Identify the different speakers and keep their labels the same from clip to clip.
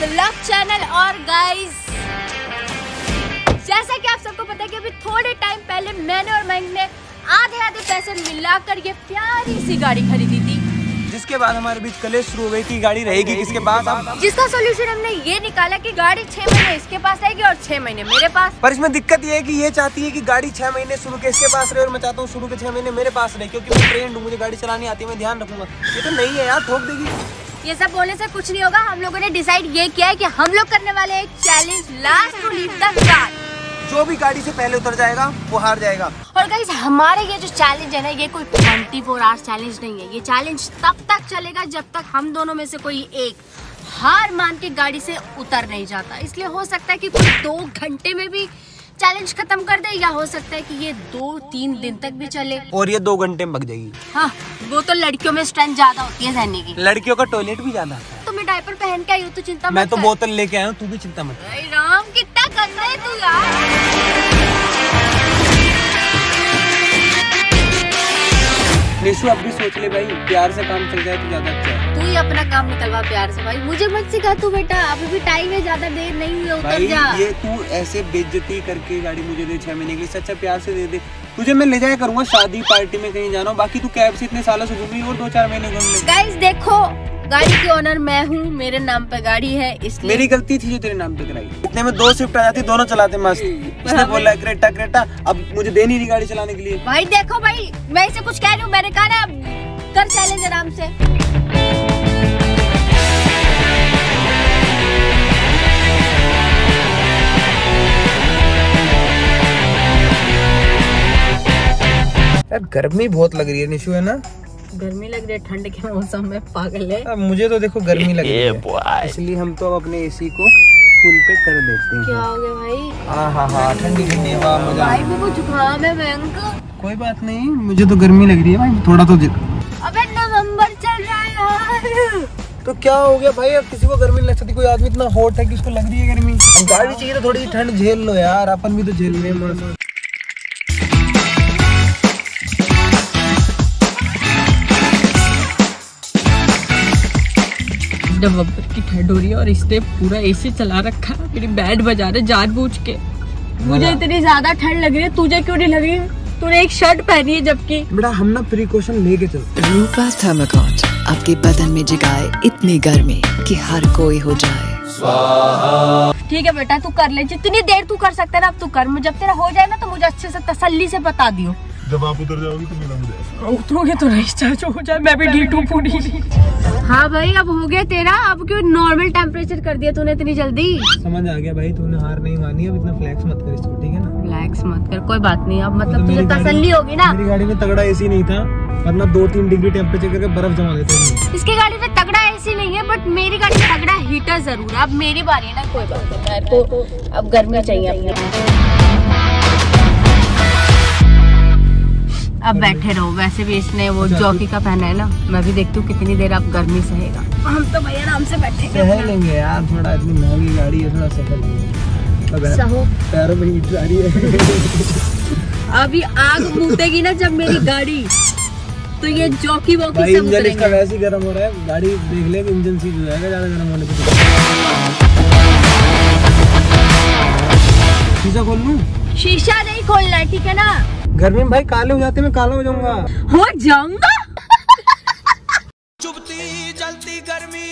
Speaker 1: Blog channel और guys जैसा कि आप सबको पता है कि अभी थोड़े टाइम पहले मैंने और मयंक ने आधे आधे पैसे मिलाकर ये प्यारी सी गाड़ी खरीदी थी।
Speaker 2: जिसके बाद हमारे बीच कलेश शुरू हो गई कि गाड़ी रहेगी किसके पास? अब
Speaker 1: जिसका सोल्यूशन हमने ये निकाला कि गाड़ी छह महीने इसके पास रहेगी और छह महीने मेरे पास।
Speaker 2: पर इसमें दिक्कत ये है कि ये चाहती है कि गाड़ी छह महीने शुरू के इसके पास रहे और मैं चाहता हूँ शुरू के छह महीने मेरे पास रहे क्योंकि मैं ट्रेंड हूँ मुझे गाड़ी चलानी आती है मैं ध्यान रखूँगा। ये तो नहीं है यार ठोक देगी।
Speaker 1: ये सब बोलने से कुछ नहीं होगा। हम लोगों ने डिसाइड ये किया है कि हम लोग करने वाले हैं एक challenge last to leave the car
Speaker 2: जो भी गाड़ी से पहले उतर जाएगा वो हार जाएगा।
Speaker 1: और गाइस हमारे ये जो चैलेंज है ना ये कोई 24 फोर आवर्स चैलेंज नहीं है। ये चैलेंज तब तक चलेगा जब तक हम दोनों में से कोई एक हार मान के गाड़ी से उतर नहीं जाता। इसलिए हो सकता है कि कोई दो घंटे में भी चैलेंज खत्म कर दे या हो सकता है कि ये दो तीन दिन तक भी चले।
Speaker 2: और ये दो घंटे में भग जाएगी।
Speaker 1: हाँ वो तो लड़कियों में स्ट्रेंथ ज़्यादा होती है सहने की।
Speaker 2: लड़कियों का टॉयलेट भी ज़्यादा है।
Speaker 1: तो मैं डायपर पहन के आई हूँ तो चिंता
Speaker 2: मैं तो बोतल लेके आया हूँ तू भी चिंता मत
Speaker 1: राम कितना गंदा है तू यार।
Speaker 2: निशु अब भी सोच ले भाई प्यार से काम चल जाए तो ज़्यादा अच्छा है।
Speaker 1: तू ही अपना काम निकलवा प्यार से भाई। मुझे मत सिखा तू बेटा अभी भी टाइम है ज़्यादा देर नहीं हुई उतर
Speaker 2: भाई
Speaker 1: जा।
Speaker 2: ये तू ऐसे बेइज्जती करके गाड़ी मुझे दे छह महीने के लिए सच्चा अच्छा प्यार से दे दे। तुझे मैं ले जाया करूँगा शादी पार्टी में कहीं जाना बाकी तू कैब से इतने सालों से घूम रही और दो चार महीने घूम ले।
Speaker 1: गाइस देखो गाड़ी की ओनर मैं हूँ मेरे नाम पे गाड़ी है इसलिए
Speaker 2: मेरी गलती थी जो तेरे नाम पे कराई। इतने में दो शिफ्ट आ जाती दोनों चलाते मस्त। इसने बोला क्रेटा क्रेटा अब मुझे देनी नहीं गाड़ी चलाने के लिए।
Speaker 1: भाई देखो भाई मैं इसे कुछ कह रही हूँ मैंने कहा ना कर चैलेंज आराम से।
Speaker 2: यार गर्मी बहुत लग रही है निशु है ना?
Speaker 1: गर्मी लग रही है ठंड के मौसम में पागल है।
Speaker 2: अब मुझे तो देखो गर्मी लग रही है। इसलिए हम तो अब अपने एसी को फुल पे कर देते हैं।
Speaker 1: क्या हो गया भाई?
Speaker 2: हाँ हाँ हाँ ठंडी ठंडी हवा मज़ा
Speaker 1: भाई मेरे को जुकाम है बैंक।
Speaker 2: कोई बात नहीं मुझे तो गर्मी लग रही है भाई थोड़ा तो
Speaker 1: अबे नवंबर चल रहा है यार।
Speaker 2: तो क्या हो गया भाई अब किसी को गर्मी नहीं लग सकती कोई आदमी इतना हॉट है कि उसको लग रही है गर्मी? अब गाड़ी चाहिए तो थोड़ी सी ठंड झेल लो यार अपन भी तो झेल रहे हैं
Speaker 3: नवंबर की ठंड हो रही है और इसने पूरा एसी चला रखा है। मेरी बैंड बजा रहे जानबूझ के। मुझे इतनी ज़्यादा ठंड लग रही है तुझे क्यों नहीं लग रही? तूने एक शर्ट पहनी है जबकि।
Speaker 2: बेटा हम ना प्रिकॉशन लेके चलते
Speaker 4: रूपा थर्माकोट आपके बदन में जगाए इतनी गर्मी कि हर कोई हो जाए।
Speaker 1: ठीक है बेटा तू कर ले जितनी देर तू कर सकता है ना अब तू कर। जब तेरा हो जाए ना तो मुझे अच्छे से तसल्ली से बता दियो।
Speaker 5: जब आप उतर जाओगे तो मिला मुझे।
Speaker 3: उतरोगे तो नहीं चार्ज हो जाए मैं भी डी टू पूरी।
Speaker 1: हाँ भाई अब हो गया तेरा अब क्यों नॉर्मल टेम्परेचर कर दिया तूने इतनी जल्दी?
Speaker 2: समझ आ गया भाई तूने हार नहीं मानी अब इतना फ्लैक्स मत कर इसको ठीक है ना?
Speaker 1: रिलैक्स मत कर कोई बात नहीं अब
Speaker 2: तो
Speaker 1: मतलब तुझे तसल्ली होगी ना।
Speaker 2: मेरी गाड़ी में तगड़ा एसी नहीं था वरना दो तीन डिग्री टेम्परेचर करके बर्फ़ जमा देते हैं
Speaker 1: इसकी गाड़ी में तगड़ा एसी नहीं है बट मेरी गाड़ी में तगड़ा हीटर ज़रूर है। अब मेरी बारी है ना कोई बात नहीं अब गर्मी चाहिए अपने। अब बैठे रहो। वैसे भी इसने वो जॉकी का पहना है ना। मैं भी देखती हूँ कितनी देर आप गर्मी सहेगा हम तो भाई आराम से बैठे
Speaker 2: सह लेंगे यार थोड़ा इतनी महँगी गाड़ी है थोड़ा सहो पैरों में हीट आ रही है।
Speaker 3: अभी आग मूतेगी ना जब मेरी गाड़ी। तो ये जॉकी वॉकी सब
Speaker 2: इंजन इसका वैसे ही गर्म हो रहा है। गाड़ी देख ले इंजन सीज हो जाएगा ज़्यादा गर्म होने पे शीशा खोल लूँ?
Speaker 1: शीशा खोलना है ठीक है ना?
Speaker 2: गर्मी में भाई काले हो जाते मैं काला हो जाऊँगा।
Speaker 3: हो जाऊँगा?
Speaker 2: चुपती चलती गर्मी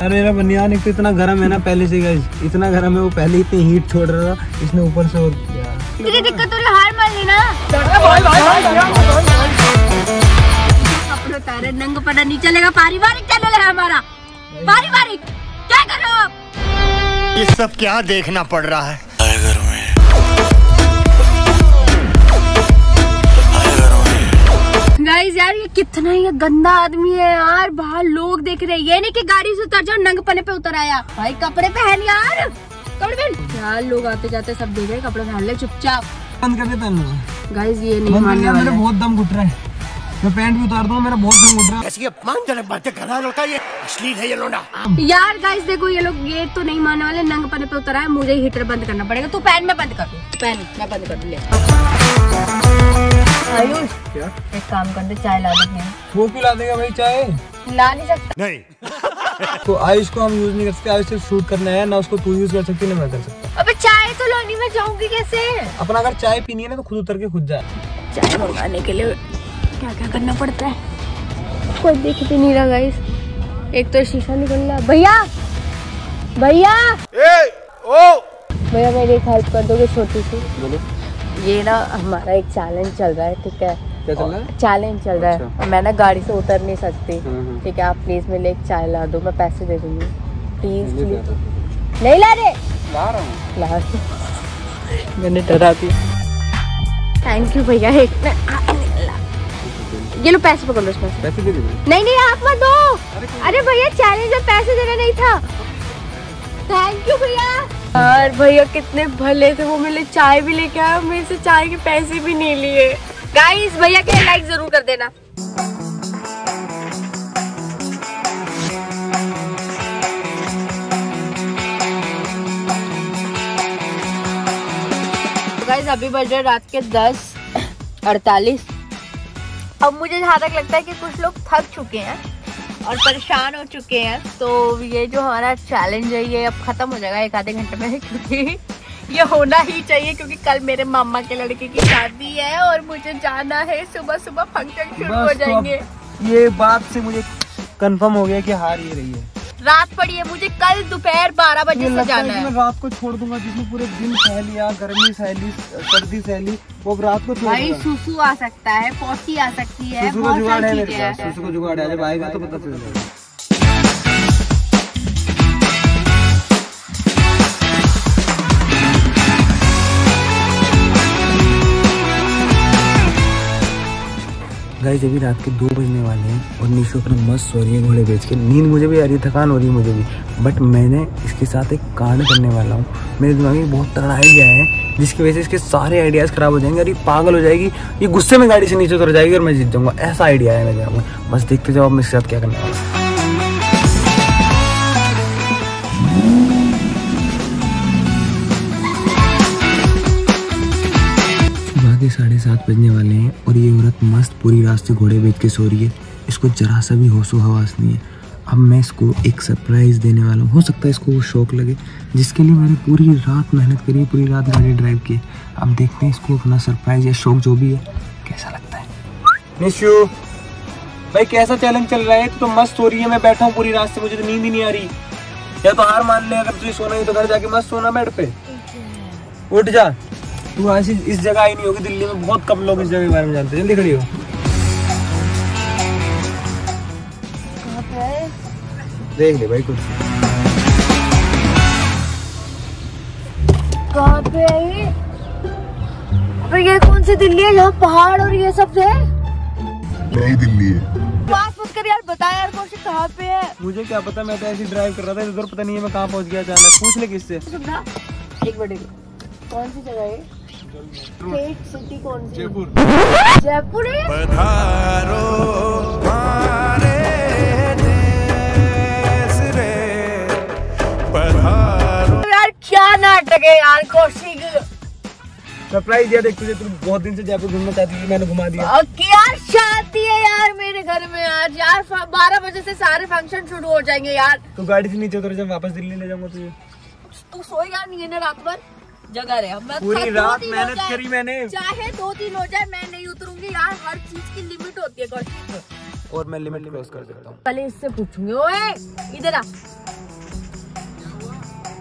Speaker 2: अरे मेरा बनियान एक तो इतना गर्म है ना पहले से गाइस इतना गर्म है वो पहले ही इतनी हीट छोड़ रहा था इसने ऊपर से और किया।
Speaker 1: तेरी दिक्कत हो हार मान ली ना? कपड़े उतारे नंग पड़ा नहीं चलेगा पारिवारिक चैनल है हमारा। पारिवारिक क्या कर रहे हो आप?
Speaker 5: ये सब क्या देखना पड़ रहा है?
Speaker 1: गाइस यार ये कितना ये गंदा आदमी है यार। बाहर लोग देख रहे हैं। ये नहीं कि गाड़ी से उतर जाओ नंग पने पे उतर आया। भाई कपड़े पहन यार। कपड़े पहन। यार लोग आते जाते सब देख रहे कपड़े पहन ले चुपचाप।
Speaker 2: बंद कर दे पहन
Speaker 1: गाइस ये नहीं मानने
Speaker 2: दिया, मेरा बहुत दम घुट रहा है। मैं पैंट भी उतार दूँ मेरा बहुत दम घुट रहा है।
Speaker 5: ऐसी अपमानजनक बातें कर रहा है लड़का ये अश्लील है ये लोना
Speaker 1: यार गाइस देखो ये लोग ये तो नहीं मानने वाले। नंग पने पे उतर आया मुझे हीटर बंद करना पड़ेगा। तू पैन में बंद कर दूँ पहन मैं बंद कर दूँ ले। आयुष
Speaker 2: क्या?
Speaker 1: एक काम कर दे चाय ला दे
Speaker 2: वो क्यों ला देगा भाई चाय।
Speaker 1: ला नहीं सकता।
Speaker 5: नहीं।
Speaker 2: तो आयुष को हम यूज़ नहीं कर सकते आयुष सिर्फ़ शूट करना है ना उसको तू यूज़ कर सकती है ना मैं कर सकता।
Speaker 1: अबे चाय तो लानी मैं जाऊँगी कैसे?
Speaker 2: अपना अगर चाय पीनी है ना तो खुद उतर के खुद जाए
Speaker 1: चाय मंगाने के लिए क्या क्या करना पड़ता है? कोई दिख भी नहीं रहा गाइस एक तो शीशा निकल रहा है। भैया! भैया! भैया मेरी एक हेल्प कर दोगे छोटी सी।
Speaker 2: बोलो।
Speaker 1: ये ना हमारा एक चैलेंज चल रहा है ठीक है?
Speaker 2: क्या चल रहा है?
Speaker 1: चैलेंज चल रहा है।
Speaker 2: अच्छा।
Speaker 1: मैं ना गाड़ी से उतर नहीं सकती।
Speaker 2: हम्म, हम्म।
Speaker 1: ठीक है आप प्लीज़ मेरे लिए एक चाय ला दो मैं पैसे दे दूँगी। प्लीज़ प्लीज़ नहीं ला रहे?
Speaker 2: ला रहा हूँ।
Speaker 1: ला मैंने डरा दिया। थैंक यू भैया एक ये लो पैसे पकड़ लो इसमें से।
Speaker 2: पैसे दे दे
Speaker 1: नहीं नहीं आप मत दो। अरे भैया चैलेंज में पैसे देना नहीं था। थैंक यू भैया। यार, भैया कितने भले थे, वो मेरे चाय भी लेके आया, मेरे से चाय के पैसे भी नहीं लिए। गाइस भैया के लाइक ज़रूर कर देना। गाइस अभी बज रहे रात के दस अड़तालीस। अब मुझे जहाँ तक लगता है कि कुछ लोग थक चुके हैं। और परेशान हो चुके हैं। तो ये जो हमारा चैलेंज है ये अब खत्म हो जाएगा एक आधे घंटे में क्योंकि ये होना ही चाहिए क्योंकि कल मेरे मामा के लड़के की शादी है और मुझे जाना है। सुबह सुबह फ़ंक्शन शुरू हो
Speaker 2: तो
Speaker 1: जाएँगे।
Speaker 2: ये बात से मुझे कंफर्म हो गया कि हार ये रही है।
Speaker 1: रात पड़ी है मुझे कल दोपहर बजे से जाना
Speaker 2: है मैं रात को छोड़ दूँगा जिसने पूरे दिन सह लिया गर्मी सहली सर्दी सहली वो रात को छोड़
Speaker 1: भाई सुसु आ सकता है पोसी आ सकती है
Speaker 2: सुसु का जुगाड़ है
Speaker 1: हैं।
Speaker 2: सुसु का जुगाड़ है। जब आएगा तो पता चल जाएगा। गाइस अभी रात के दो बजने वाले हैं और निशो अपना मस्त सो रही है घोड़े बेच के। नींद मुझे भी आ रही थकान हो रही है मुझे भी। बट मैंने इसके साथ एक कांड करने वाला हूँ। मेरे दिमाग में बहुत तड़ाई आइडिया है, जिसकी वजह से इसके सारे आइडियाज़ खराब हो जाएँगे और ये पागल हो जाएगी। ये गुस्से में गाड़ी से नीचे उतर जाएगी और मैं जीत जाऊँगा। ऐसा आइडिया है मेरे दिमाग बस देखते जाओ आप इसके साथ क्या करने वाला साढ़े सात बजने वाले हैं और ये औरत मस्त पूरी रात से घोड़े बेच के सो रही है। इसको जरा सा भी होशो हवास नहीं है। अब मैं इसको एक सरप्राइज़ देने वाला हूँ। हो सकता है इसको वो शौक लगे जिसके लिए मैंने पूरी रात मेहनत करी है पूरी रात गाड़ी ड्राइव की। अब देखते हैं इसको अपना सरप्राइज़ या शौक जो भी है कैसा लगता है। निशु भाई कैसा चैलेंज चल रहा है? तू तो मस्त हो रही है मैं बैठा हूँ पूरी रात से मुझे तो नींद ही नहीं आ रही। या तो हार मान ले अगर तुझे सोना ही तो घर जाके मस्त सोना बेड पे। उठ जा। तू ऐसी इस जगह आई नहीं होगी दिल्ली में बहुत कम लोग इस जगह के बारे में जानते हैं। जल्दी खड़ी हो। देख ले भाई कुछ।
Speaker 1: कहाँ पे है ये? ये कौन सी दिल्ली है? जहाँ पहाड़ और ये सब है?
Speaker 5: नई दिल्ली है।
Speaker 1: बात मत कर यार बता यार कौशिक कहाँ पे है?
Speaker 2: मुझे क्या पता मैं तो ऐसे ड्राइव कर रहा था इधर पता नहीं है मैं कहाँ पहुँच गया अचानक। पूछ ले किससे।
Speaker 1: एक मिनट कौन सी जगह है सिटी कौन सी जयपुर जयपुर है यार क्या नाटक है यार कौशिक
Speaker 2: सरप्राइज़ दिया देख तुझे तू बहुत दिन से जयपुर घूमना चाहती थी मैंने घुमा दिया।
Speaker 1: और क्या शादी है यार मेरे घर में आज। यार बारह बजे से सारे फ़ंक्शन शुरू हो जाएँगे यार।
Speaker 2: तू गाड़ी से नीचे उतर जब वापस दिल्ली ले जाऊँगा तुझे।
Speaker 1: तू सोएगा नहीं है ना रात भर? जगह रहे। मैं
Speaker 2: पूरी रात मेहनत करी मैंने।
Speaker 1: चाहे दो दिन हो जाए मैं नहीं उतरूँगी यार। हर चीज़ की लिमिट होती है
Speaker 2: और मैं लिमिट क्रॉस कर देता हूँ।
Speaker 1: पहले इससे पूछूँगी ओए इधर आ।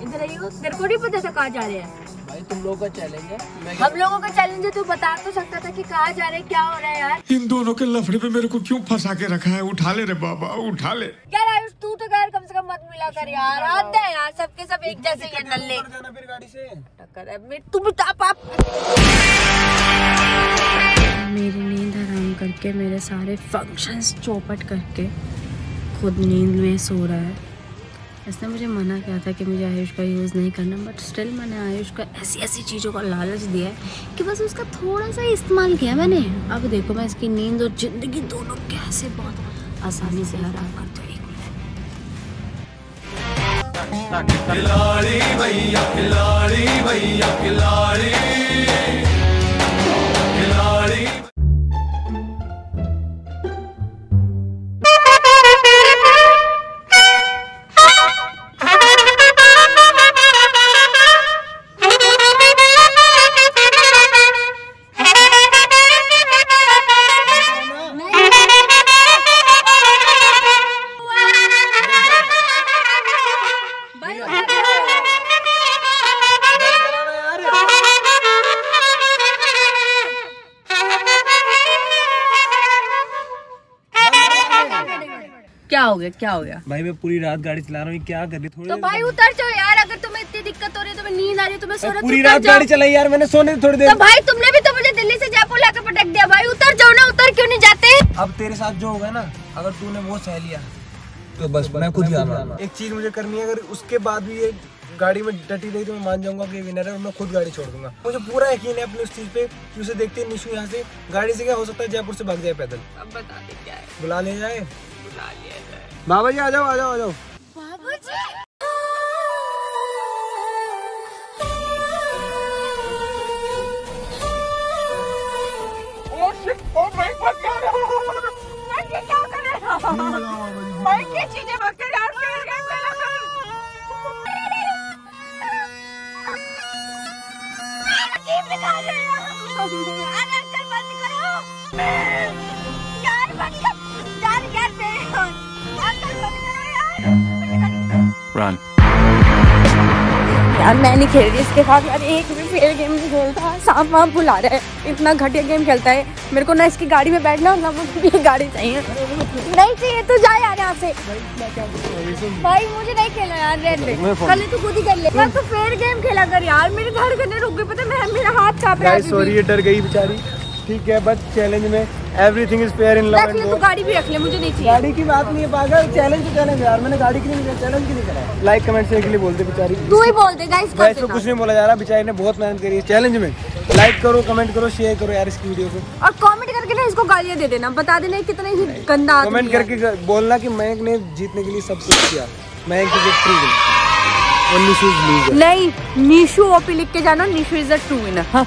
Speaker 1: इधर आइयो। तेरे को नहीं पता था कहाँ जा रहे हैं।
Speaker 2: भाई तुम लोगों का चैलेंज है।
Speaker 1: हम लोगों का चैलेंज है तू बता तो सकता था कि कहाँ जा रहे हैं क्या हो रहा है यार।
Speaker 5: इन दोनों के लफड़े पे मेरे को क्यों फंसा के रखा है? उठा ले रे बाबा उठा ले।
Speaker 1: यार आयुष तू तो मिला कर यार आते हैं यार सबके सब एक जैसे ये नल्ले।
Speaker 2: फिर गाड़ी से।
Speaker 1: टक्कर है मैं तू बता पाप मेरी नींद हराम करके मेरे सारे फ़ंक्शंस चौपट करके खुद नींद में सो रहा है। इसने मुझे मना किया था कि मुझे आयुष का यूज़ नहीं करना बट स्टिल मैंने आयुष का ऐसी ऐसी चीज़ों का लालच दिया है कि बस उसका थोड़ा सा इस्तेमाल किया मैंने। अब देखो मैं इसकी नींद और ज़िंदगी दोनों कैसे बहुत आसानी से हराम करती हूँ। खिलाड़ी भैया खिलाड़ी भैया खिलाड़ी। क्या हो गया क्या हो गया?
Speaker 2: भाई मैं पूरी रात गाड़ी चला रहा हूँ क्या कर रही थोड़ी
Speaker 6: तो भाई उतर जाओ यार अगर तुम्हें इतनी दिक्कत हो रही है तुम्हें नींद आ रही है तुम्हें सो
Speaker 2: पूरी रात गाड़ी चलाई यार मैंने सोने थोड़ी देर
Speaker 6: तो भाई तुमने भी तो मुझे दिल्ली से जयपुर लाकर पटक दिया भाई। उतर जाओ ना उतर क्यों नहीं जाते?
Speaker 2: अब तेरे साथ जो होगा ना अगर तूने वो सह लिया तो बस मैं खुद जाना एक चीज़ मुझे करनी है अगर उसके बाद भी ये गाड़ी में डटी रही तो मैं मान जाऊँगा कि विनर है और मैं खुद गाड़ी छोड़ दूँगा। मुझे पूरा यकीन है अपनी उस चीज़ पे कि उसे देखते ही निशु यहाँ से गाड़ी से क्या हो सकता है जयपुर से भाग जाए पैदल।
Speaker 1: अब बता दे क्या है।
Speaker 2: बुला ले जाए। बाबा जी आ जाओ आ जाओ आ जाओ।
Speaker 1: भाई क्या चीज़ें बकरे
Speaker 7: Run.
Speaker 1: यार मैं नहीं खेल रही इसके साथ। यार एक भी फेल गेम नहीं खेलता। सांप वाप बुला रहा है। इतना घटिया गेम खेलता है। मेरे को ना इसकी गाड़ी में बैठना ना मुझे ये गाड़ी चाहिए। नहीं चाहिए तो जा यार यहाँ से। भाई मुझे नहीं खेलना यार दे। कल तू खुद ही कर ले। यार तू फेयर गेम खेला कर यार। मेरे घर करने रुक गए पता है, मैं मेरा हाथ काँप रहा है
Speaker 2: सॉरी ये डर गई बेचारी। ठीक है बट चैलेंज में everything is fair in love and
Speaker 1: ले गाड़ी भी रख ले मुझे नहीं चाहिए।
Speaker 2: गाड़ी की बात नहीं है पागल। चैलेंज तो चैलेंज यार मैंने गाड़ी की नहीं चैलेंज की नहीं करा लाइक कमेंट से के लिए बोलते बेचारी।
Speaker 1: तू ही बोल दे गाइस कर
Speaker 2: वैसे तो कुछ नहीं बोला जा रहा बेचारी ने बहुत मेहनत करी है चैलेंज में। लाइक करो कमेंट करो शेयर करो यार इसकी वीडियो को
Speaker 1: और कमेंट करके ना इसको गालियाँ दे देना बता देना कितना ही गंदा आदमी
Speaker 2: कमेंट करके बोलना कि मयंक ने जीतने के लिए सब कुछ किया। Mayank is a true winner और निशु इज़ लूजर
Speaker 1: नहीं निशु ओपी लिख के जाना Nishu is a true winner